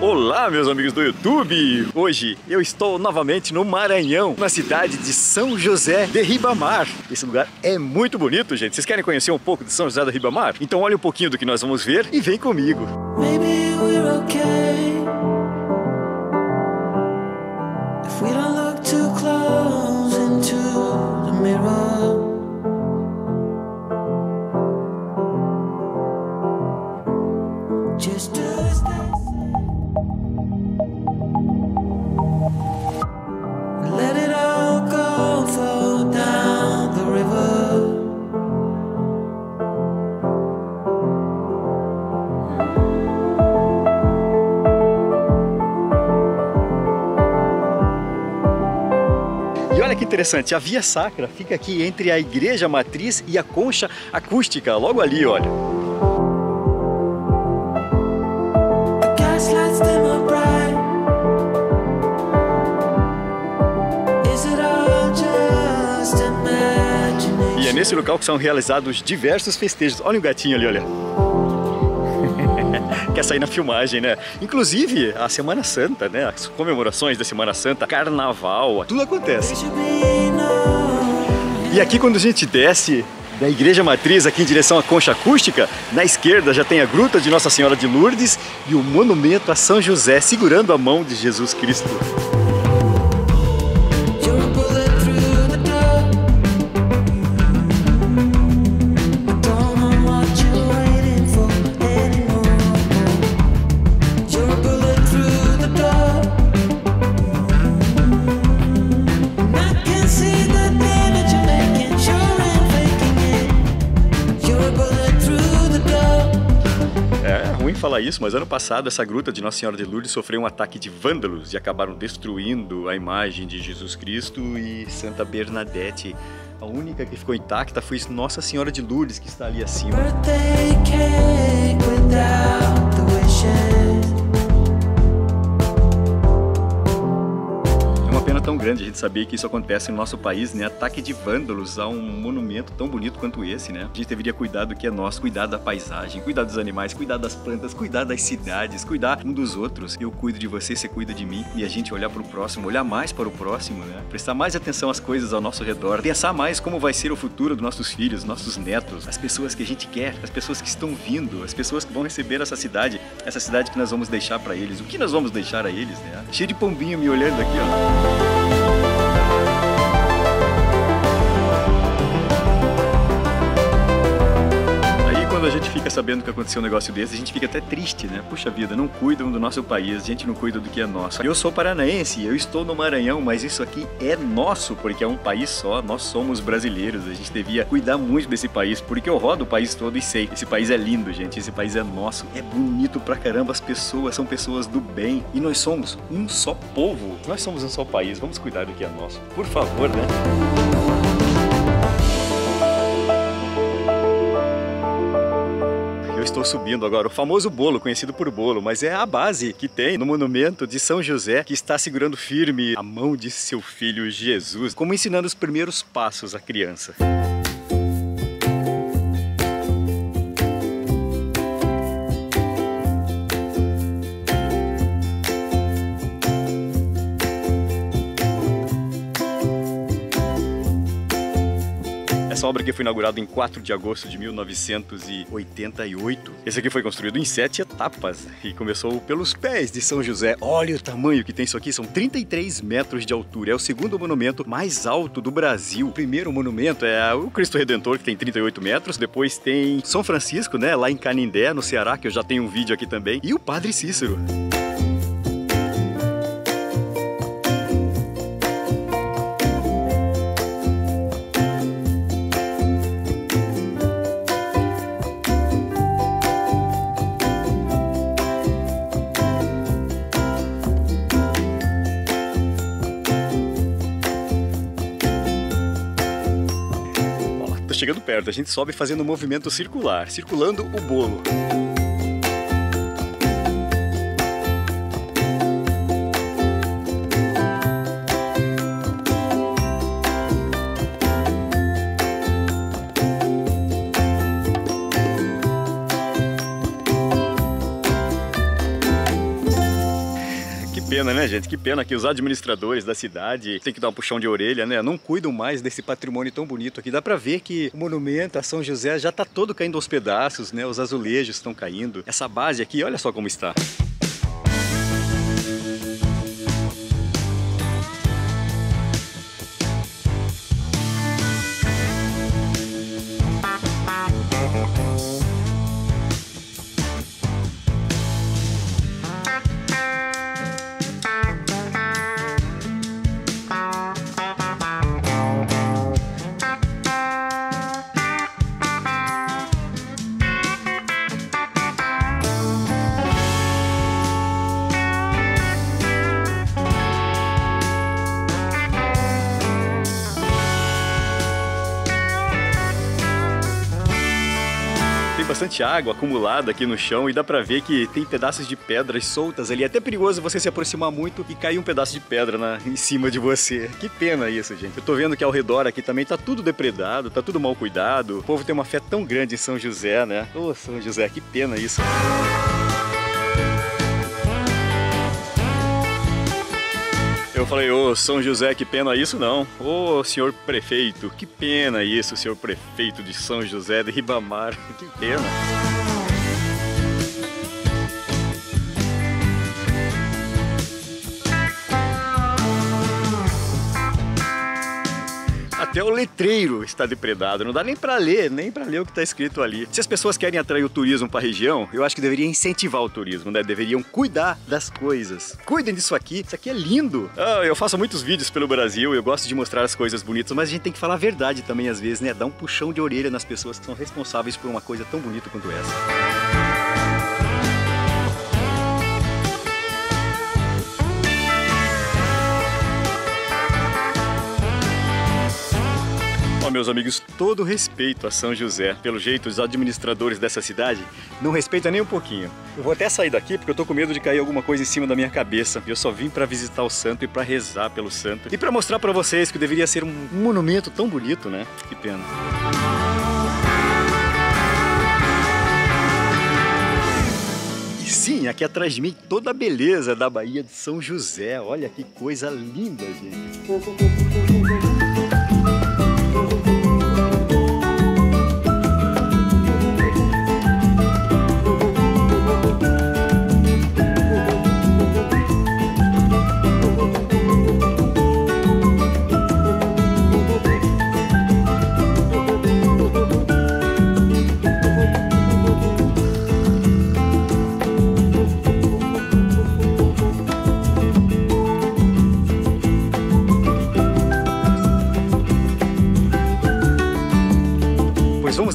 Olá, meus amigos do YouTube! Hoje eu estou novamente no Maranhão, na cidade de São José de Ribamar. Esse lugar é muito bonito, gente. Vocês querem conhecer um pouco de São José de Ribamar? Então olha um pouquinho do que nós vamos ver e vem comigo. Maybe we're okay If we don't look too close into the mirror Just que interessante, a Via Sacra fica aqui entre a igreja matriz e a concha acústica, logo ali, olha. E é nesse local que são realizados diversos festejos. Olha o gatinho ali, olha quer sair na filmagem, né? Inclusive, a Semana Santa, né? As comemorações da Semana Santa, Carnaval, tudo acontece. E aqui quando a gente desce da Igreja Matriz aqui em direção à Concha Acústica, na esquerda já tem a Gruta de Nossa Senhora de Lourdes e o monumento a São José segurando a mão de Jesus Cristo. Falar isso, mas ano passado essa gruta de Nossa Senhora de Lourdes sofreu um ataque de vândalos e acabaram destruindo a imagem de Jesus Cristo e Santa Bernadette. A única que ficou intacta foi Nossa Senhora de Lourdes, que está ali acima. Tão grande a gente saber que isso acontece no nosso país, né? Ataque de vândalos a um monumento tão bonito quanto esse, né? A gente deveria cuidar do que é nosso, cuidar da paisagem, cuidar dos animais, cuidar das plantas, cuidar das cidades, cuidar um dos outros. Eu cuido de você, você cuida de mim e a gente olhar para o próximo, olhar mais para o próximo, né? Prestar mais atenção às coisas ao nosso redor, pensar mais como vai ser o futuro dos nossos filhos, nossos netos, as pessoas que a gente quer, as pessoas que estão vindo, as pessoas que vão receber essa cidade, essa cidade que nós vamos deixar para eles, o que nós vamos deixar a eles, né? Cheio de pombinho me olhando aqui, ó. Quando a gente fica sabendo que aconteceu um negócio desse, a gente fica até triste, né? Puxa vida, não cuidam do nosso país, a gente não cuida do que é nosso. Eu sou paranaense, eu estou no Maranhão, mas isso aqui é nosso, porque é um país só, nós somos brasileiros, a gente devia cuidar muito desse país, porque eu rodo o país todo e sei, esse país é lindo, gente, esse país é nosso, é bonito pra caramba, as pessoas são pessoas do bem, e nós somos um só povo, nós somos um só país, vamos cuidar do que é nosso, por favor, né? Estou subindo agora, o famoso bolo, conhecido por bolo, mas é a base que tem no monumento de São José, que está segurando firme a mão de seu filho Jesus, como ensinando os primeiros passos à criança. Obra aqui foi inaugurada em 4 de agosto de 1988. Esse aqui foi construído em sete etapas e começou pelos pés de São José. Olha o tamanho que tem isso aqui, são 33 metros de altura. É o segundo monumento mais alto do Brasil. O primeiro monumento é o Cristo Redentor, que tem 38 metros. Depois tem São Francisco, né, lá em Canindé, no Ceará, que eu já tenho um vídeo aqui também. E o Padre Cícero. Perto, a gente sobe fazendo um movimento circular, circulando o bolo. Pena, né, gente? Que pena que os administradores da cidade têm que dar um puxão de orelha, né? Não cuidam mais desse patrimônio tão bonito aqui. Dá pra ver que o monumento a São José já tá todo caindo aos pedaços, né? Os azulejos estão caindo. Essa base aqui, olha só como está. Bastante água acumulada aqui no chão e dá pra ver que tem pedaços de pedras soltas ali. É até perigoso você se aproximar muito e cair um pedaço de pedra na, em cima de você. Que pena isso, gente. Eu tô vendo que ao redor aqui também tá tudo depredado, tá tudo mal cuidado. O povo tem uma fé tão grande em São José, né? Ô, oh, São José, que pena isso. Eu falei, ô São José, que pena isso não. Ô senhor prefeito, que pena isso, senhor prefeito de São José de Ribamar, que pena. Até o letreiro está depredado, não dá nem para ler, nem para ler o que está escrito ali. Se as pessoas querem atrair o turismo para a região, eu acho que deveriam incentivar o turismo, né? Deveriam cuidar das coisas. Cuidem disso aqui, isso aqui é lindo. Ah, eu faço muitos vídeos pelo Brasil, eu gosto de mostrar as coisas bonitas, mas a gente tem que falar a verdade também às vezes, né? Dar um puxão de orelha nas pessoas que são responsáveis por uma coisa tão bonita quanto essa. Meus amigos, todo respeito a São José. Pelo jeito, os administradores dessa cidade não respeitam nem um pouquinho. Eu vou até sair daqui porque eu tô com medo de cair alguma coisa em cima da minha cabeça. Eu só vim para visitar o santo e para rezar pelo santo. E para mostrar para vocês que deveria ser um monumento tão bonito, né? Que pena. E sim, aqui atrás de mim toda a beleza da Baía de São José. Olha que coisa linda, gente.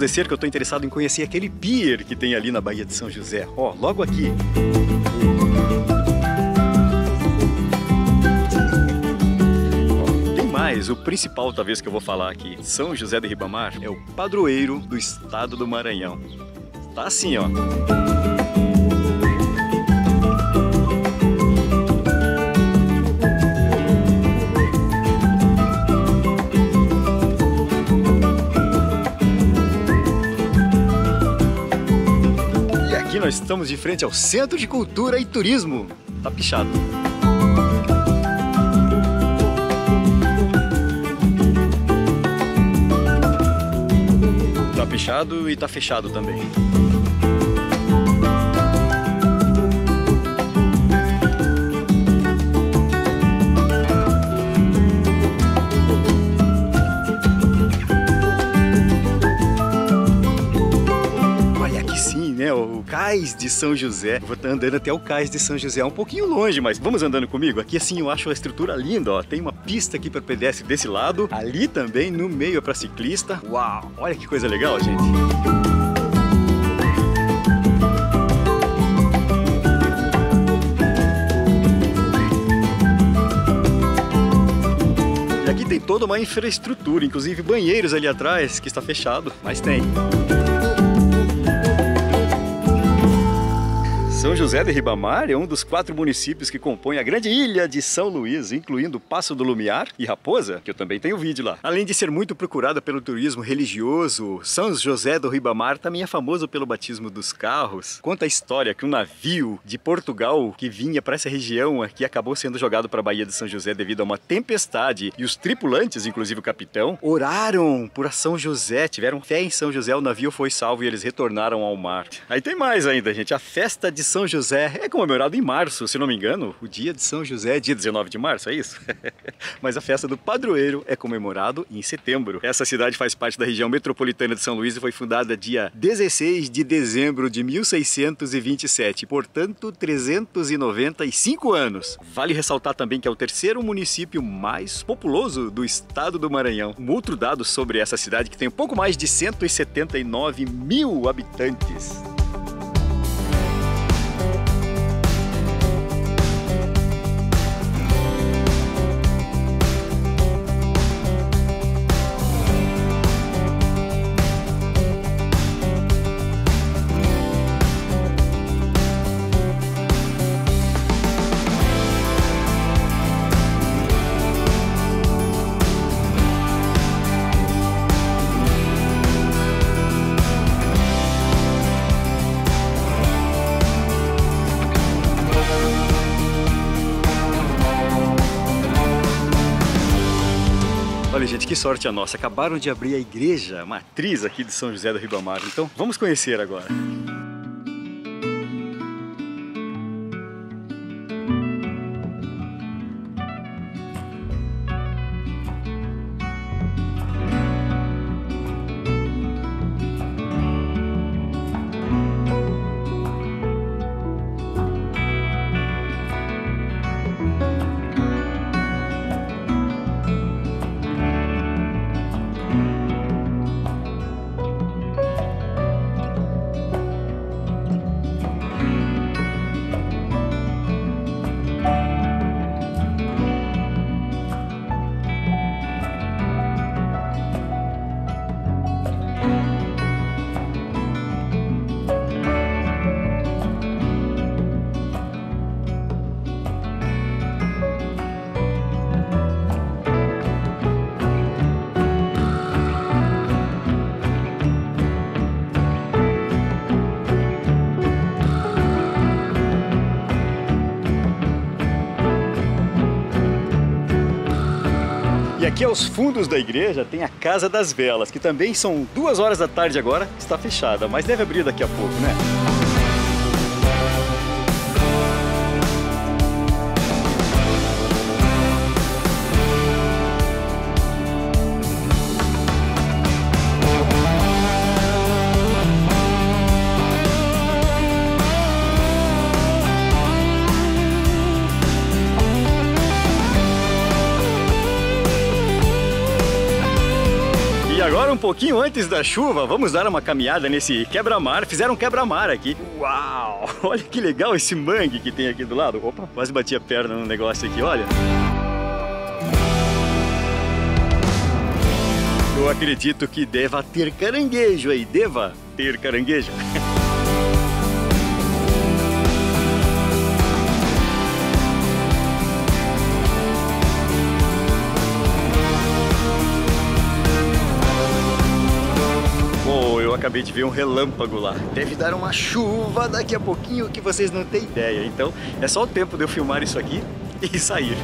Descer que eu estou interessado em conhecer aquele pier que tem ali na Baía de São José. Ó, logo aqui. mais, o principal talvez que eu vou falar aqui. São José de Ribamar é o padroeiro do estado do Maranhão. Tá assim, ó. Estamos de frente ao Centro de Cultura e Turismo. Tá pichado. Tá pichado e tá fechado também. Cais de São José. Vou estar andando até o Cais de São José, um pouquinho longe, mas vamos andando comigo? Aqui assim eu acho a estrutura linda, ó. Tem uma pista aqui para pedestre desse lado, ali também no meio é para ciclista. Uau, olha que coisa legal, gente. Aqui tem toda uma infraestrutura, inclusive banheiros ali atrás, que está fechado, mas tem. São José de Ribamar é um dos quatro municípios que compõem a grande ilha de São Luís, incluindo Passo do Lumiar e Raposa, que eu também tenho vídeo lá. Além de ser muito procurada pelo turismo religioso, São José do Ribamar também é famoso pelo batismo dos carros. Conta a história que um navio de Portugal que vinha para essa região aqui acabou sendo jogado para a Baía de São José devido a uma tempestade e os tripulantes, inclusive o capitão, oraram por São José, tiveram fé em São José, o navio foi salvo e eles retornaram ao mar. Aí tem mais ainda, gente, a festa de são José é comemorado em março, se não me engano. O dia de São José é dia 19 de março, é isso? Mas a festa do padroeiro é comemorado em setembro. Essa cidade faz parte da região metropolitana de São Luís e foi fundada dia 16 de dezembro de 1627, portanto 395 anos. Vale ressaltar também que é o terceiro município mais populoso do estado do Maranhão. Um outro dado sobre essa cidade que tem um pouco mais de 179 mil habitantes. Olha, gente, que sorte a nossa. Acabaram de abrir a igreja matriz aqui de São José do Ribamar. Então, vamos conhecer agora. Aqui aos fundos da igreja tem a Casa das Velas, que também são duas horas da tarde agora, está fechada, mas deve abrir daqui a pouco, né? Pouquinho antes da chuva, vamos dar uma caminhada nesse quebra-mar. Fizeram um quebra-mar aqui. Uau! Olha que legal esse mangue que tem aqui do lado. Opa, quase bati a perna no negócio aqui, olha. Eu acredito que deva ter caranguejo aí. Deva ter caranguejo. acabei de ver um relâmpago lá. Deve dar uma chuva daqui a pouquinho que vocês não têm ideia. Então é só o tempo de eu filmar isso aqui e sair.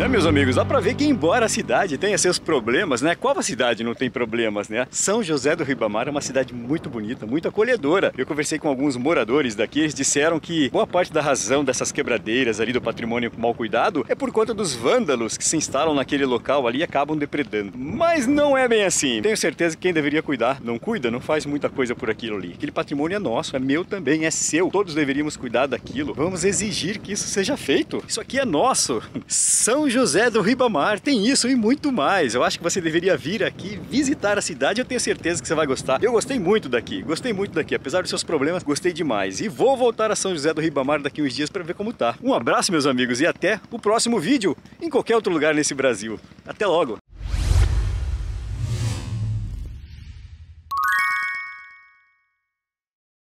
Né, meus amigos? Dá pra ver que embora a cidade tenha seus problemas, né? Qual a cidade não tem problemas, né? São José do Ribamar é uma cidade muito bonita, muito acolhedora. Eu conversei com alguns moradores daqui, eles disseram que boa parte da razão dessas quebradeiras ali do patrimônio mal cuidado é por conta dos vândalos que se instalam naquele local ali e acabam depredando. Mas não é bem assim. Tenho certeza que quem deveria cuidar não cuida, não faz muita coisa por aquilo ali. Aquele patrimônio é nosso, é meu também, é seu. Todos deveríamos cuidar daquilo. Vamos exigir que isso seja feito. Isso aqui é nosso. São José do Ribamar tem isso e muito mais. Eu acho que você deveria vir aqui visitar a cidade. Eu tenho certeza que você vai gostar. Eu gostei muito daqui, gostei muito daqui. Apesar dos seus problemas, gostei demais. E vou voltar a São José do Ribamar daqui uns dias para ver como tá. Um abraço, meus amigos, e até o próximo vídeo em qualquer outro lugar nesse Brasil. Até logo!